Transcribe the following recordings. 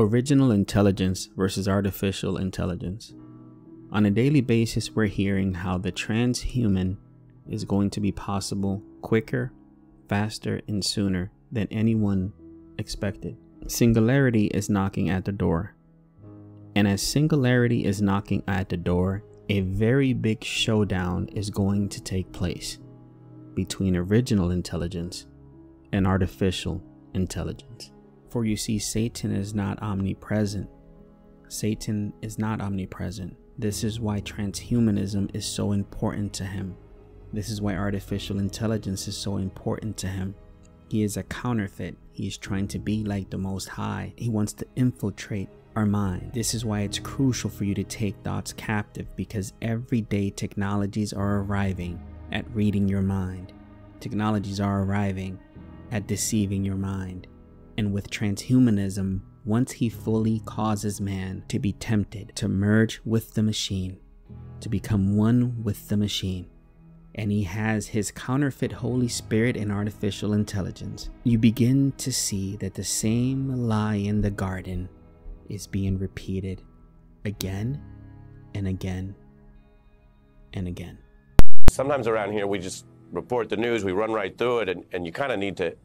Original intelligence versus artificial intelligence. On a daily basis, we're hearing how the transhuman is going to be possible quicker, faster, and sooner than anyone expected. Singularity is knocking at the door. And as singularity is knocking at the door, a very big showdown is going to take place between original intelligence and artificial intelligence. For you see, Satan is not omnipresent. Satan is not omnipresent. This is why transhumanism is so important to him. This is why artificial intelligence is so important to him. He is a counterfeit. He is trying to be like the Most High. He wants to infiltrate our mind. This is why it's crucial for you to take thoughts captive because everyday technologies are arriving at reading your mind. Technologies are arriving at deceiving your mind. And with transhumanism, once he fully causes man to be tempted to merge with the machine, to become one with the machine, and he has his counterfeit Holy Spirit and artificial intelligence, you begin to see that the same lie in the garden is being repeated again and again and again. Sometimes around here, we just report the news, we run right through it, and, and you kind of need to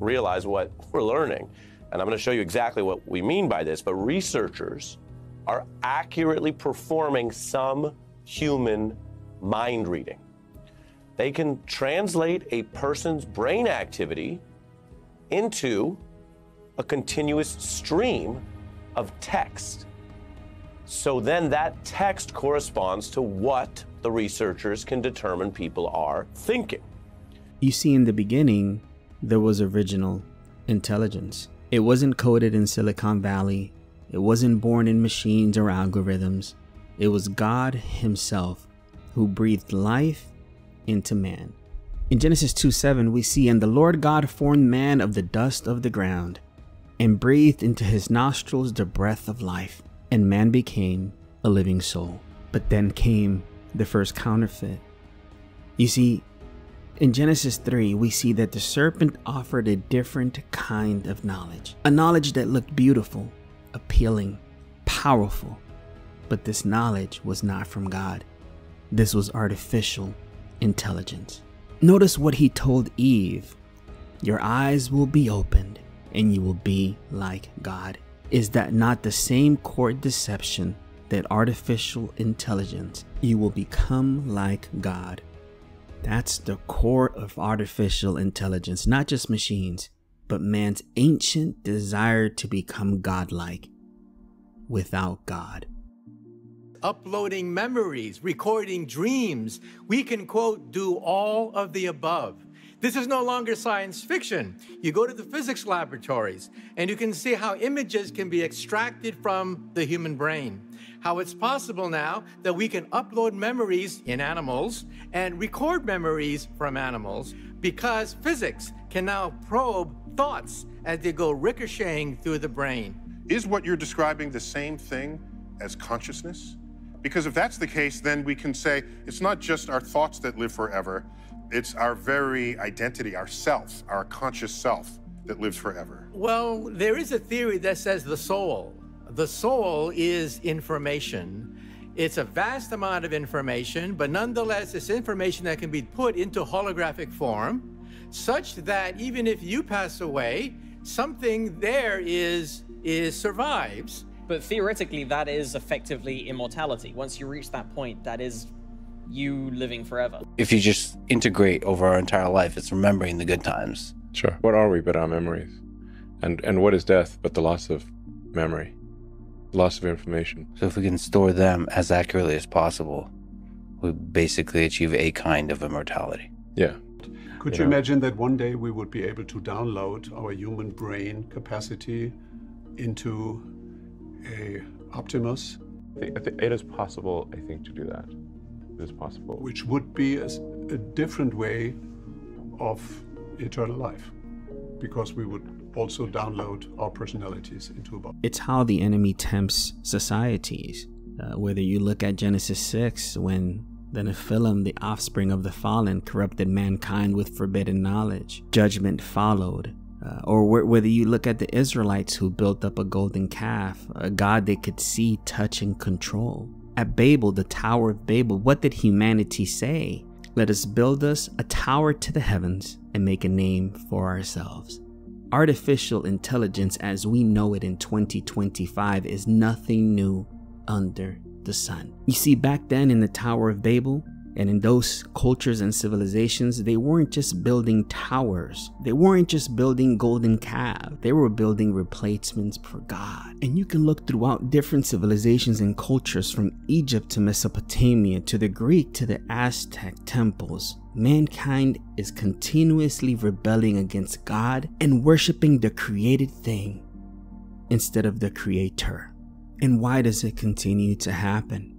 realize what we're learning. And I'm going to show you exactly what we mean by this. But researchers are accurately performing some human mind reading. They can translate a person's brain activity into a continuous stream of text. So then that text corresponds to what the researchers can determine people are thinking. You see, in the beginning, there was original intelligence. It wasn't coded in Silicon Valley, it wasn't born in machines or algorithms. It was God Himself who breathed life into man. In Genesis 2 7, we see, And the Lord God formed man of the dust of the ground, and breathed into his nostrils the breath of life, and man became a living soul. But then came the first counterfeit. You see, in Genesis 3, we see that the serpent offered a different kind of knowledge. A knowledge that looked beautiful, appealing, powerful. But this knowledge was not from God. This was artificial intelligence. Notice what he told Eve Your eyes will be opened, and you will be like God. Is that not the same court deception that artificial intelligence? You will become like God. That's the core of artificial intelligence, not just machines, but man's ancient desire to become godlike without God. Uploading memories, recording dreams. We can, quote, do all of the above. This is no longer science fiction. You go to the physics laboratories and you can see how images can be extracted from the human brain how it's possible now that we can upload memories in animals and record memories from animals because physics can now probe thoughts as they go ricocheting through the brain. Is what you're describing the same thing as consciousness? Because if that's the case, then we can say it's not just our thoughts that live forever, it's our very identity, our self, our conscious self that lives forever. Well, there is a theory that says the soul the soul is information. It's a vast amount of information, but nonetheless, it's information that can be put into holographic form such that even if you pass away, something there is, is survives. But theoretically, that is effectively immortality. Once you reach that point, that is you living forever. If you just integrate over our entire life, it's remembering the good times. Sure. What are we but our memories? And and what is death but the loss of memory? Loss of information. So if we can store them as accurately as possible, we basically achieve a kind of immortality. Yeah. Could you, you know? imagine that one day we would be able to download our human brain capacity into a Optimus? i think it is possible, I think, to do that. It is possible. Which would be a, a different way of eternal life, because we would also download our personalities into a body. It's how the enemy tempts societies. Uh, whether you look at Genesis 6, when the Nephilim, the offspring of the fallen, corrupted mankind with forbidden knowledge, judgment followed. Uh, or wh- whether you look at the Israelites who built up a golden calf, a god they could see, touch, and control. At Babel, the Tower of Babel, what did humanity say? Let us build us a tower to the heavens and make a name for ourselves. Artificial intelligence as we know it in 2025 is nothing new under the sun. You see, back then in the Tower of Babel, and in those cultures and civilizations, they weren't just building towers. They weren't just building golden calf. They were building replacements for God. And you can look throughout different civilizations and cultures from Egypt to Mesopotamia to the Greek to the Aztec temples. Mankind is continuously rebelling against God and worshiping the created thing instead of the creator. And why does it continue to happen?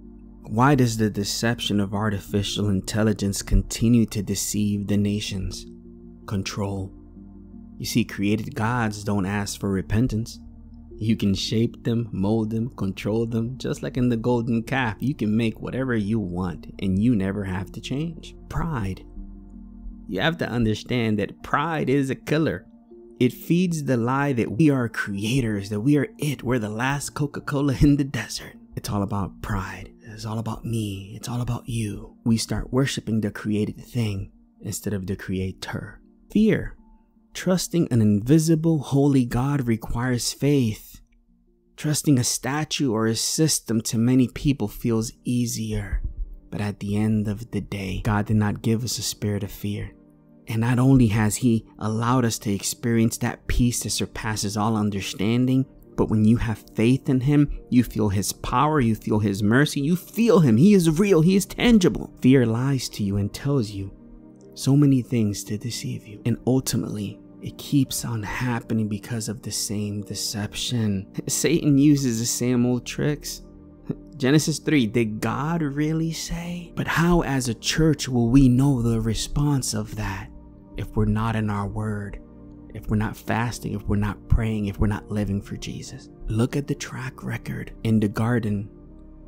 Why does the deception of artificial intelligence continue to deceive the nations? Control. You see, created gods don't ask for repentance. You can shape them, mold them, control them, just like in the golden calf. You can make whatever you want and you never have to change. Pride. You have to understand that pride is a killer. It feeds the lie that we are creators, that we are it, we're the last Coca Cola in the desert. It's all about pride. It's all about me. It's all about you. We start worshiping the created thing instead of the creator. Fear. Trusting an invisible, holy God requires faith. Trusting a statue or a system to many people feels easier. But at the end of the day, God did not give us a spirit of fear. And not only has He allowed us to experience that peace that surpasses all understanding, but when you have faith in Him, you feel His power, you feel His mercy, you feel Him. He is real, He is tangible. Fear lies to you and tells you so many things to deceive you. And ultimately, it keeps on happening because of the same deception. Satan uses the same old tricks. Genesis 3, did God really say? But how, as a church, will we know the response of that if we're not in our word? If we're not fasting, if we're not praying, if we're not living for Jesus. Look at the track record in the garden.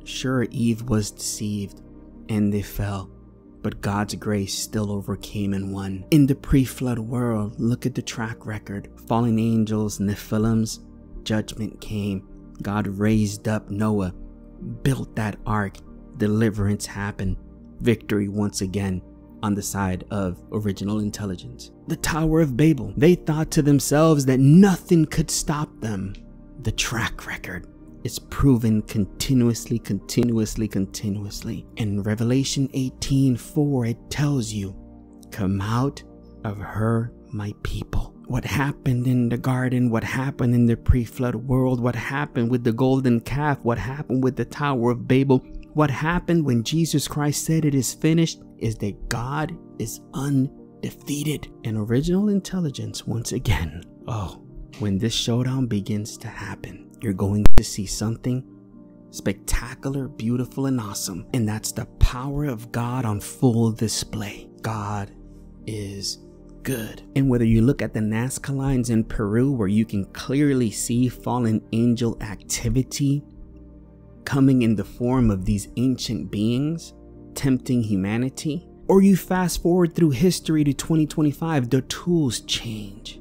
Sure, Eve was deceived and they fell, but God's grace still overcame and won. In the pre flood world, look at the track record. Fallen angels, Nephilims, judgment came. God raised up Noah, built that ark, deliverance happened, victory once again on the side of original intelligence. The Tower of Babel. They thought to themselves that nothing could stop them. The track record is proven continuously, continuously, continuously. In Revelation 18 4, it tells you, Come out of her, my people. What happened in the garden, what happened in the pre flood world, what happened with the golden calf, what happened with the Tower of Babel, what happened when Jesus Christ said it is finished is that God is undefeated. And original intelligence, once again, oh, when this showdown begins to happen, you're going to see something spectacular, beautiful, and awesome. And that's the power of God on full display. God is good. And whether you look at the Nazca lines in Peru, where you can clearly see fallen angel activity coming in the form of these ancient beings tempting humanity, or you fast forward through history to 2025, the tools change,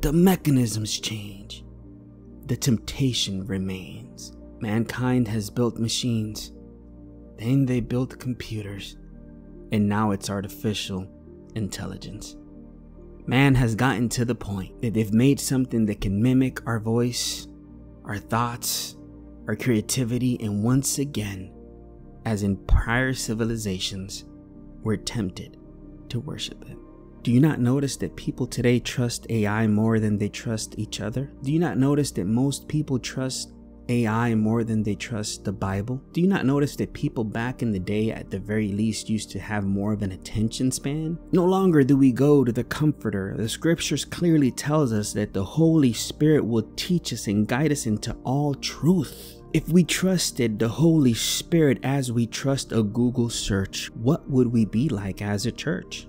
the mechanisms change, the temptation remains. Mankind has built machines, then they built computers, and now it's artificial intelligence. Man has gotten to the point that they've made something that can mimic our voice, our thoughts, our creativity, and once again, as in prior civilizations, we're tempted to worship it. Do you not notice that people today trust AI more than they trust each other? Do you not notice that most people trust AI more than they trust the Bible? Do you not notice that people back in the day at the very least used to have more of an attention span? No longer do we go to the comforter. The scriptures clearly tells us that the Holy Spirit will teach us and guide us into all truth. If we trusted the Holy Spirit as we trust a Google search, what would we be like as a church?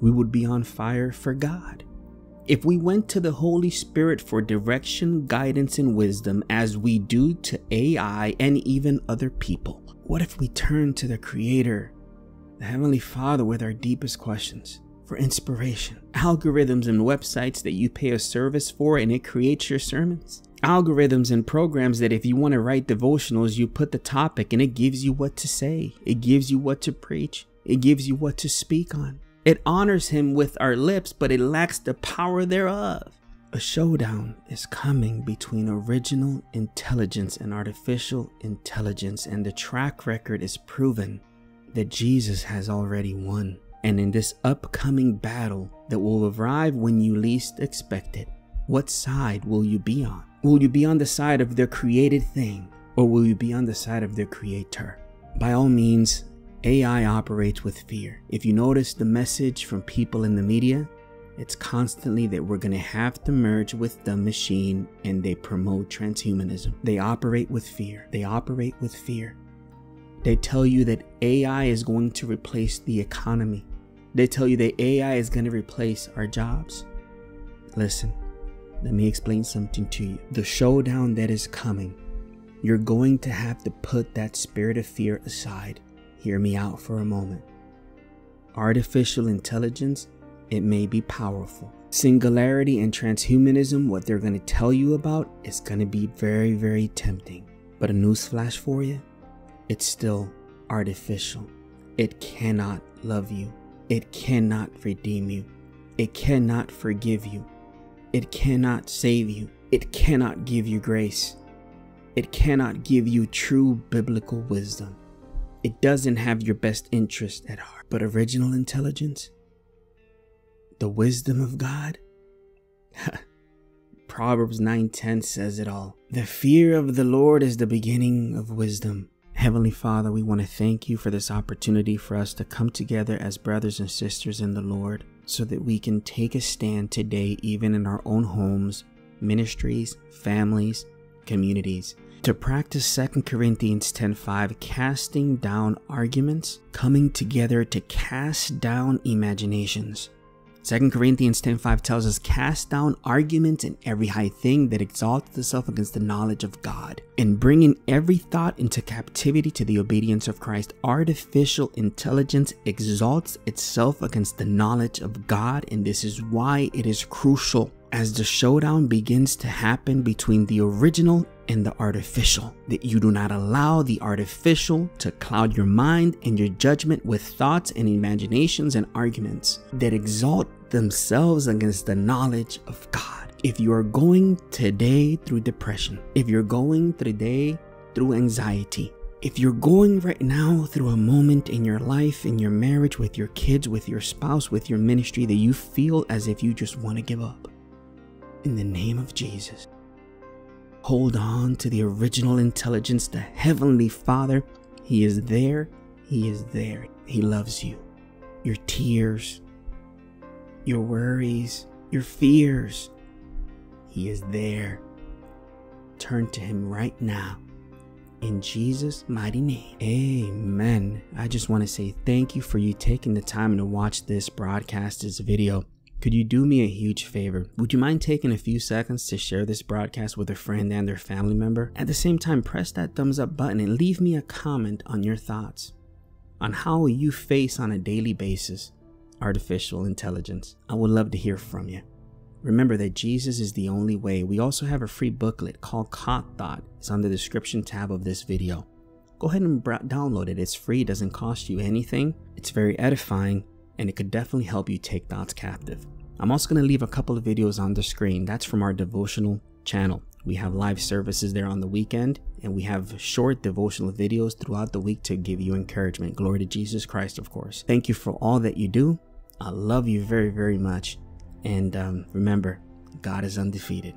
We would be on fire for God. If we went to the Holy Spirit for direction, guidance, and wisdom as we do to AI and even other people, what if we turned to the Creator, the Heavenly Father, with our deepest questions? for inspiration. Algorithms and websites that you pay a service for and it creates your sermons. Algorithms and programs that if you want to write devotionals, you put the topic and it gives you what to say. It gives you what to preach. It gives you what to speak on. It honors him with our lips, but it lacks the power thereof. A showdown is coming between original intelligence and artificial intelligence, and the track record is proven that Jesus has already won. And in this upcoming battle that will arrive when you least expect it, what side will you be on? Will you be on the side of their created thing, or will you be on the side of their creator? By all means, AI operates with fear. If you notice the message from people in the media, it's constantly that we're going to have to merge with the machine and they promote transhumanism. They operate with fear. They operate with fear. They tell you that AI is going to replace the economy. They tell you that AI is going to replace our jobs. Listen, let me explain something to you. The showdown that is coming, you're going to have to put that spirit of fear aside. Hear me out for a moment. Artificial intelligence, it may be powerful. Singularity and transhumanism, what they're going to tell you about, is going to be very, very tempting. But a newsflash for you it's still artificial. It cannot love you. It cannot redeem you. It cannot forgive you. It cannot save you. It cannot give you grace. It cannot give you true biblical wisdom. It doesn't have your best interest at heart. But original intelligence, the wisdom of God, Proverbs 9:10 says it all. The fear of the Lord is the beginning of wisdom. Heavenly Father, we want to thank you for this opportunity for us to come together as brothers and sisters in the Lord so that we can take a stand today, even in our own homes, ministries, families, communities, to practice 2 Corinthians 10:5 casting down arguments, coming together to cast down imaginations. 2 Corinthians 10:5 tells us, Cast down arguments and every high thing that exalts itself against the knowledge of God, and bringing every thought into captivity to the obedience of Christ. Artificial intelligence exalts itself against the knowledge of God, and this is why it is crucial as the showdown begins to happen between the original and the artificial, that you do not allow the artificial to cloud your mind and your judgment with thoughts and imaginations and arguments that exalt themselves against the knowledge of God. If you are going today through depression, if you're going today through anxiety, if you're going right now through a moment in your life, in your marriage, with your kids, with your spouse, with your ministry that you feel as if you just want to give up, in the name of Jesus, hold on to the original intelligence, the Heavenly Father. He is there. He is there. He loves you. Your tears, your worries, your fears. He is there. Turn to Him right now. In Jesus' mighty name. Amen. I just want to say thank you for you taking the time to watch this broadcast, this video. Could you do me a huge favor? Would you mind taking a few seconds to share this broadcast with a friend and their family member? At the same time, press that thumbs up button and leave me a comment on your thoughts on how you face on a daily basis artificial intelligence. I would love to hear from you. Remember that Jesus is the only way. We also have a free booklet called Caught Thought. It's on the description tab of this video. Go ahead and download it. It's free, doesn't cost you anything. It's very edifying, and it could definitely help you take thoughts captive. I'm also going to leave a couple of videos on the screen. That's from our devotional channel. We have live services there on the weekend, and we have short devotional videos throughout the week to give you encouragement. Glory to Jesus Christ, of course. Thank you for all that you do. I love you very, very much. And um, remember, God is undefeated.